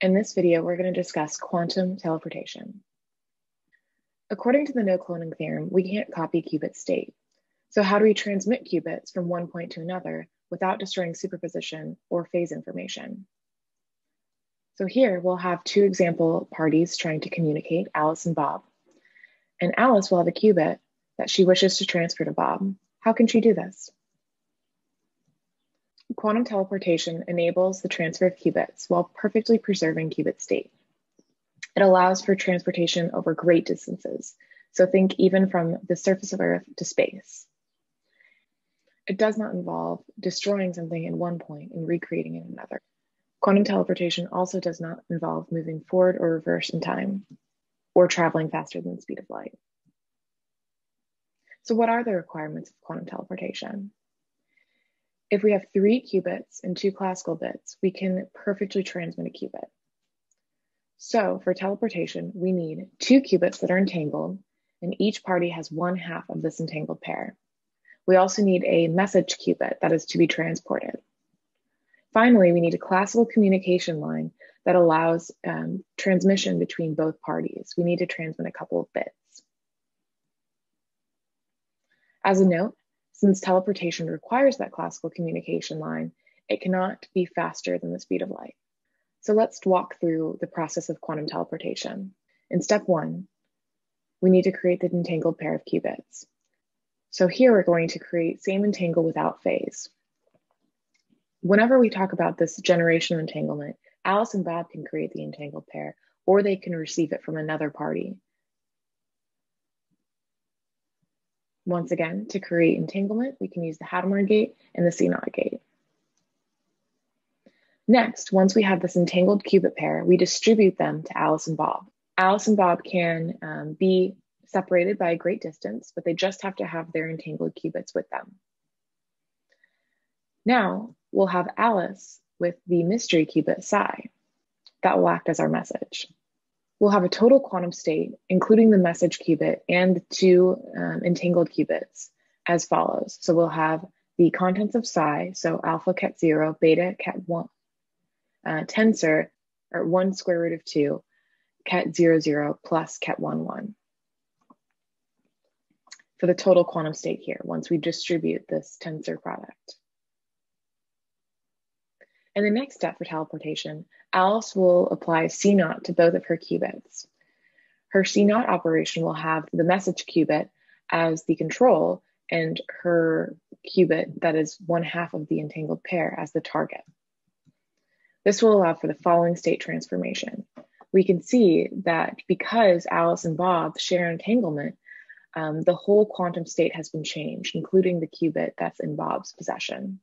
In this video, we're going to discuss quantum teleportation. According to the no cloning theorem, we can't copy qubit state. So how do we transmit qubits from one point to another without destroying superposition or phase information? So here we'll have two example parties trying to communicate, Alice and Bob. And Alice will have a qubit that she wishes to transfer to Bob. How can she do this? Quantum teleportation enables the transfer of qubits while perfectly preserving qubit state. It allows for transportation over great distances, so think even from the surface of Earth to space. It does not involve destroying something in one point and recreating it in another. Quantum teleportation also does not involve moving forward or reverse in time or traveling faster than the speed of light. So what are the requirements of quantum teleportation? If we have three qubits and two classical bits, we can perfectly transmit a qubit. So for teleportation, we need two qubits that are entangled, and each party has one half of this entangled pair. We also need a message qubit that is to be transported. Finally, we need a classical communication line that allows um, transmission between both parties. We need to transmit a couple of bits. As a note, since teleportation requires that classical communication line, it cannot be faster than the speed of light. So let's walk through the process of quantum teleportation. In step one, we need to create the entangled pair of qubits. So here we're going to create same entangle without phase. Whenever we talk about this generation of entanglement, Alice and Bob can create the entangled pair, or they can receive it from another party. Once again, to create entanglement, we can use the Hadamard gate and the CNOT gate. Next, once we have this entangled qubit pair, we distribute them to Alice and Bob. Alice and Bob can um, be separated by a great distance, but they just have to have their entangled qubits with them. Now, we'll have Alice with the mystery qubit psi. That will act as our message we'll have a total quantum state, including the message qubit and the two um, entangled qubits as follows. So we'll have the contents of psi, so alpha ket zero, beta ket one, uh, tensor, or one square root of two, ket zero zero plus ket one one. For the total quantum state here, once we distribute this tensor product. In the next step for teleportation, Alice will apply CNOT to both of her qubits. Her CNOT operation will have the message qubit as the control and her qubit that is one half of the entangled pair as the target. This will allow for the following state transformation. We can see that because Alice and Bob share entanglement, um, the whole quantum state has been changed, including the qubit that's in Bob's possession.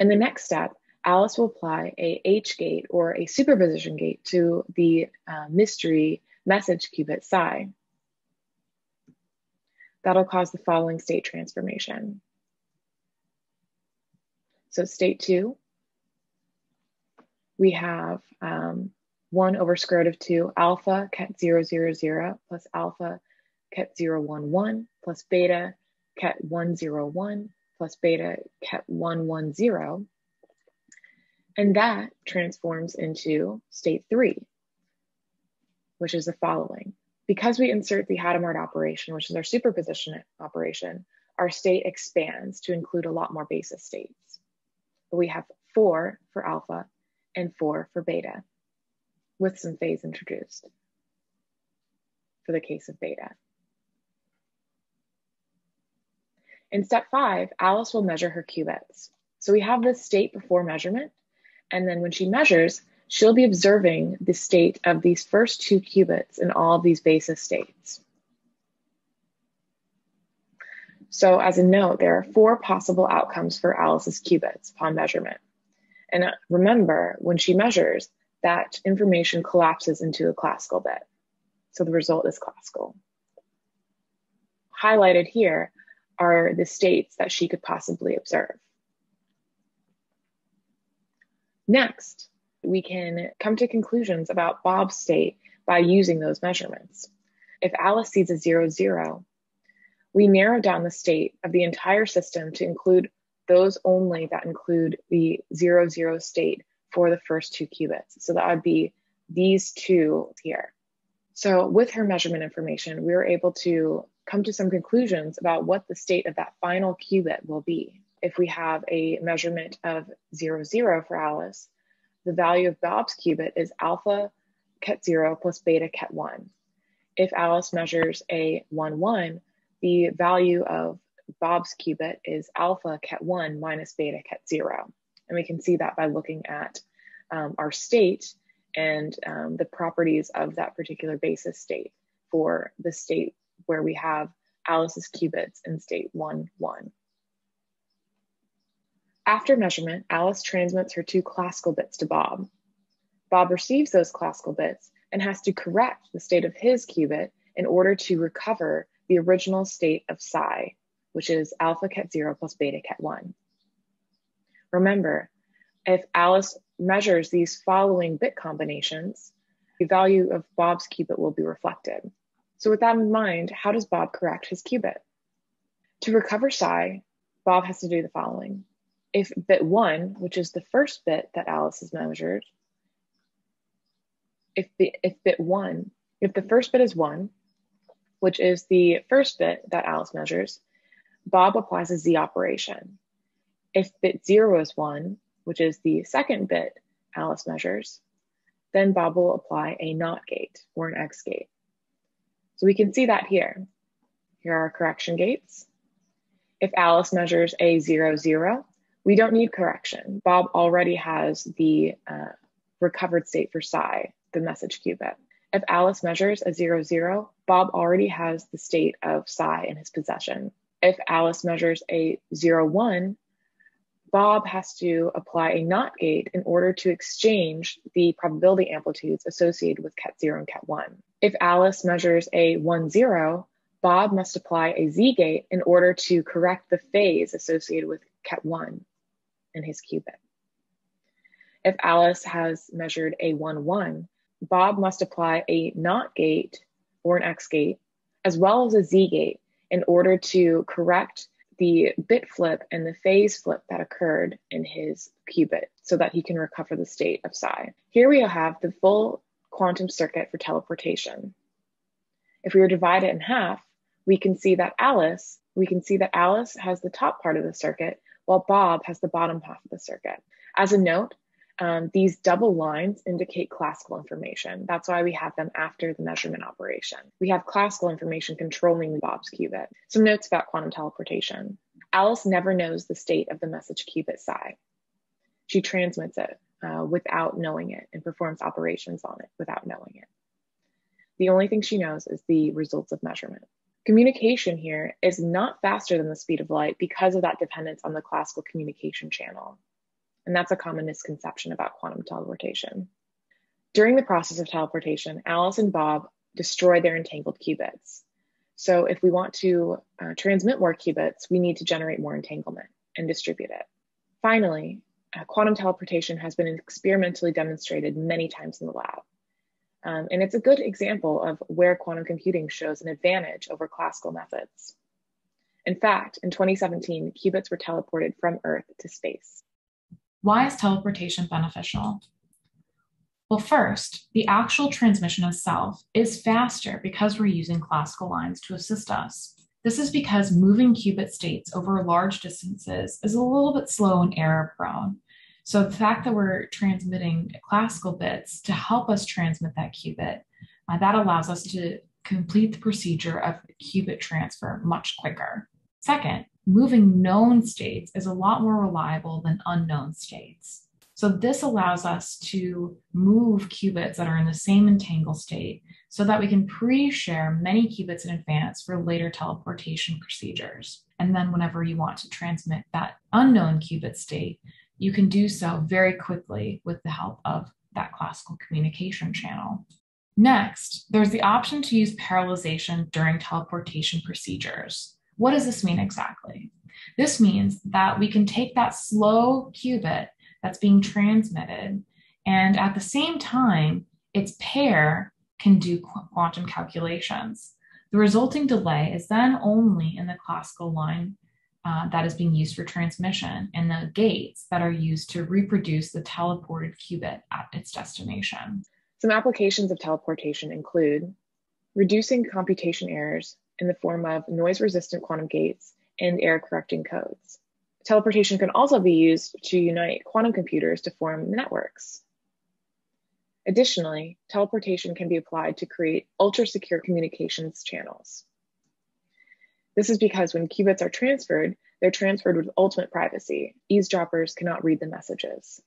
In the next step, Alice will apply a H gate or a superposition gate to the uh, mystery message qubit psi. That'll cause the following state transformation. So state two, we have um, 1 over square root of 2 alpha ket 0, 0, 0 plus alpha ket 0, 1, 1 plus beta ket 1, 0, 1 plus beta ket 1, 1, 0. And that transforms into state three, which is the following. Because we insert the Hadamard operation, which is our superposition operation, our state expands to include a lot more basis states. But we have four for alpha and four for beta, with some phase introduced for the case of beta. In step five, Alice will measure her qubits. So we have this state before measurement, and then when she measures, she'll be observing the state of these first two qubits in all of these basis states. So as a note, there are four possible outcomes for Alice's qubits upon measurement. And uh, remember, when she measures, that information collapses into a classical bit. So the result is classical. Highlighted here are the states that she could possibly observe. Next, we can come to conclusions about Bob's state by using those measurements. If Alice sees a zero, zero, we narrow down the state of the entire system to include those only that include the zero zero state for the first two qubits. So that would be these two here. So with her measurement information, we were able to come to some conclusions about what the state of that final qubit will be. If we have a measurement of zero zero for Alice, the value of Bob's qubit is alpha ket zero plus beta ket one. If Alice measures a one one, the value of Bob's qubit is alpha ket 1 minus beta ket 0. And we can see that by looking at um, our state and um, the properties of that particular basis state for the state where we have Alice's qubits in state 1, 1. After measurement, Alice transmits her two classical bits to Bob. Bob receives those classical bits and has to correct the state of his qubit in order to recover the original state of psi, which is alpha ket 0 plus beta ket 1. Remember, if Alice measures these following bit combinations, the value of Bob's qubit will be reflected. So with that in mind, how does Bob correct his qubit? To recover psi, Bob has to do the following. If bit 1, which is the first bit that Alice has measured, if, the, if bit 1, if the first bit is 1, which is the first bit that Alice measures, Bob applies a Z operation. If bit zero is one, which is the second bit Alice measures, then Bob will apply a NOT gate or an X gate. So we can see that here. Here are our correction gates. If Alice measures a zero, zero, we don't need correction. Bob already has the uh, recovered state for psi, the message qubit. If Alice measures a zero, zero, Bob already has the state of psi in his possession. If Alice measures a zero, one, Bob has to apply a NOT gate in order to exchange the probability amplitudes associated with ket 0 and ket 1. If Alice measures a 1, 0, Bob must apply a Z gate in order to correct the phase associated with ket 1 in his qubit. If Alice has measured a 1, 1, Bob must apply a NOT gate or an X gate, as well as a Z gate in order to correct the bit flip and the phase flip that occurred in his qubit so that he can recover the state of psi. Here we have the full quantum circuit for teleportation. If we were to divide it in half, we can see that Alice, we can see that Alice has the top part of the circuit while Bob has the bottom half of the circuit. As a note, um, these double lines indicate classical information. That's why we have them after the measurement operation. We have classical information controlling Bob's qubit. Some notes about quantum teleportation. Alice never knows the state of the message qubit psi. She transmits it uh, without knowing it and performs operations on it without knowing it. The only thing she knows is the results of measurement. Communication here is not faster than the speed of light because of that dependence on the classical communication channel. And that's a common misconception about quantum teleportation. During the process of teleportation, Alice and Bob destroy their entangled qubits. So if we want to uh, transmit more qubits, we need to generate more entanglement and distribute it. Finally, uh, quantum teleportation has been experimentally demonstrated many times in the lab. Um, and it's a good example of where quantum computing shows an advantage over classical methods. In fact, in 2017, qubits were teleported from Earth to space. Why is teleportation beneficial? Well, first, the actual transmission itself is faster because we're using classical lines to assist us. This is because moving qubit states over large distances is a little bit slow and error prone. So the fact that we're transmitting classical bits to help us transmit that qubit, uh, that allows us to complete the procedure of qubit transfer much quicker. Second, moving known states is a lot more reliable than unknown states. So this allows us to move qubits that are in the same entangled state so that we can pre-share many qubits in advance for later teleportation procedures. And then whenever you want to transmit that unknown qubit state, you can do so very quickly with the help of that classical communication channel. Next, there's the option to use parallelization during teleportation procedures. What does this mean exactly? This means that we can take that slow qubit that's being transmitted, and at the same time, its pair can do quantum calculations. The resulting delay is then only in the classical line uh, that is being used for transmission and the gates that are used to reproduce the teleported qubit at its destination. Some applications of teleportation include reducing computation errors in the form of noise resistant quantum gates and error correcting codes. Teleportation can also be used to unite quantum computers to form networks. Additionally, teleportation can be applied to create ultra secure communications channels. This is because when qubits are transferred, they're transferred with ultimate privacy. Eavesdroppers cannot read the messages.